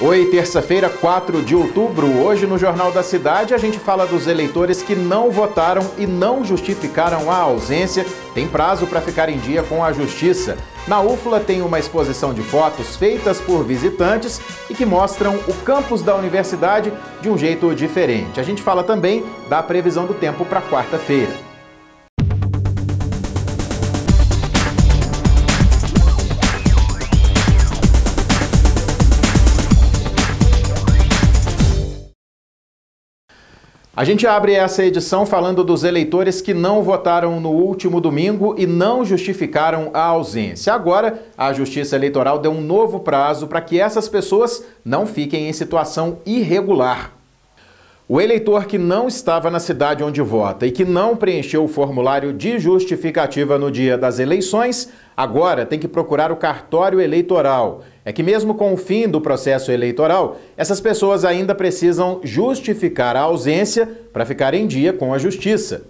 Oi, terça-feira, 4 de outubro. Hoje no Jornal da Cidade a gente fala dos eleitores que não votaram e não justificaram a ausência. Tem prazo para ficar em dia com a Justiça. Na UFLA tem uma exposição de fotos feitas por visitantes e que mostram o campus da universidade de um jeito diferente. A gente fala também da previsão do tempo para quarta-feira. A gente abre essa edição falando dos eleitores que não votaram no último domingo e não justificaram a ausência. Agora, a Justiça Eleitoral deu um novo prazo para que essas pessoas não fiquem em situação irregular. O eleitor que não estava na cidade onde vota e que não preencheu o formulário de justificativa no dia das eleições, agora tem que procurar o cartório eleitoral. É que, mesmo com o fim do processo eleitoral, essas pessoas ainda precisam justificar a ausência para ficar em dia com a justiça.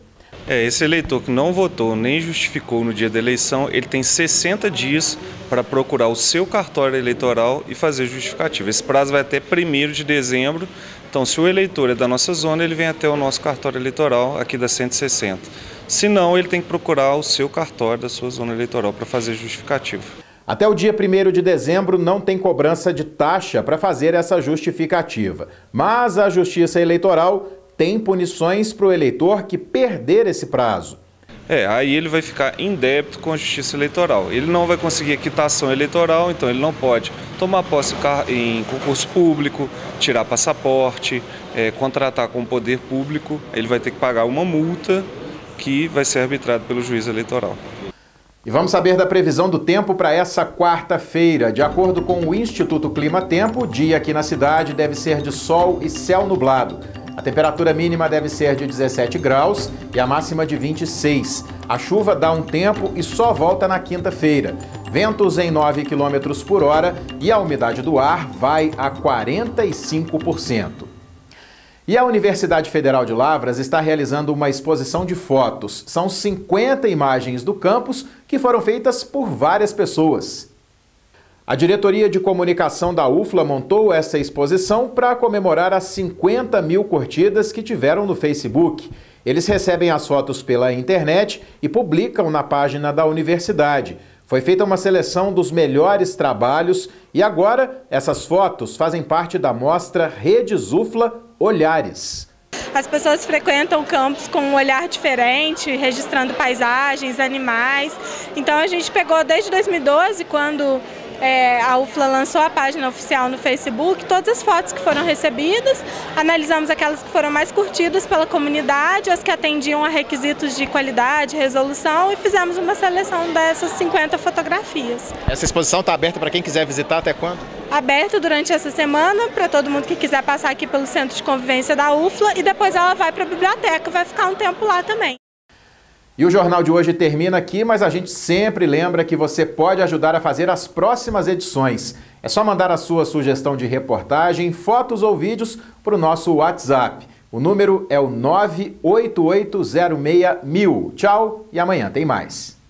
É, esse eleitor que não votou nem justificou no dia da eleição, ele tem 60 dias para procurar o seu cartório eleitoral e fazer justificativa. Esse prazo vai até 1 de dezembro. Então, se o eleitor é da nossa zona, ele vem até o nosso cartório eleitoral aqui da 160. Se não, ele tem que procurar o seu cartório da sua zona eleitoral para fazer justificativa. Até o dia 1 de dezembro não tem cobrança de taxa para fazer essa justificativa. Mas a Justiça Eleitoral tem punições para o eleitor que perder esse prazo. É, aí ele vai ficar em débito com a Justiça Eleitoral. Ele não vai conseguir quitação eleitoral, então ele não pode tomar posse em concurso público, tirar passaporte, é, contratar com o poder público. Ele vai ter que pagar uma multa que vai ser arbitrada pelo juiz eleitoral. E vamos saber da previsão do tempo para essa quarta-feira. De acordo com o Instituto Clima Tempo, o dia aqui na cidade deve ser de sol e céu nublado. A temperatura mínima deve ser de 17 graus e a máxima de 26. A chuva dá um tempo e só volta na quinta-feira. Ventos em 9 km por hora e a umidade do ar vai a 45%. E a Universidade Federal de Lavras está realizando uma exposição de fotos. São 50 imagens do campus que foram feitas por várias pessoas. A diretoria de comunicação da UFLA montou essa exposição para comemorar as 50 mil curtidas que tiveram no Facebook. Eles recebem as fotos pela internet e publicam na página da universidade. Foi feita uma seleção dos melhores trabalhos e agora essas fotos fazem parte da mostra Redes UFLA Olhares. As pessoas frequentam o campus com um olhar diferente, registrando paisagens, animais. Então a gente pegou desde 2012, quando é, a UFLA lançou a página oficial no Facebook, todas as fotos que foram recebidas, analisamos aquelas que foram mais curtidas pela comunidade, as que atendiam a requisitos de qualidade, resolução e fizemos uma seleção dessas 50 fotografias. Essa exposição está aberta para quem quiser visitar até quando? Aberta durante essa semana para todo mundo que quiser passar aqui pelo Centro de Convivência da UFLA e depois ela vai para a biblioteca, vai ficar um tempo lá também. E o jornal de hoje termina aqui, mas a gente sempre lembra que você pode ajudar a fazer as próximas edições. É só mandar a sua sugestão de reportagem, fotos ou vídeos para o nosso WhatsApp. O número é o 98806 Tchau e amanhã tem mais.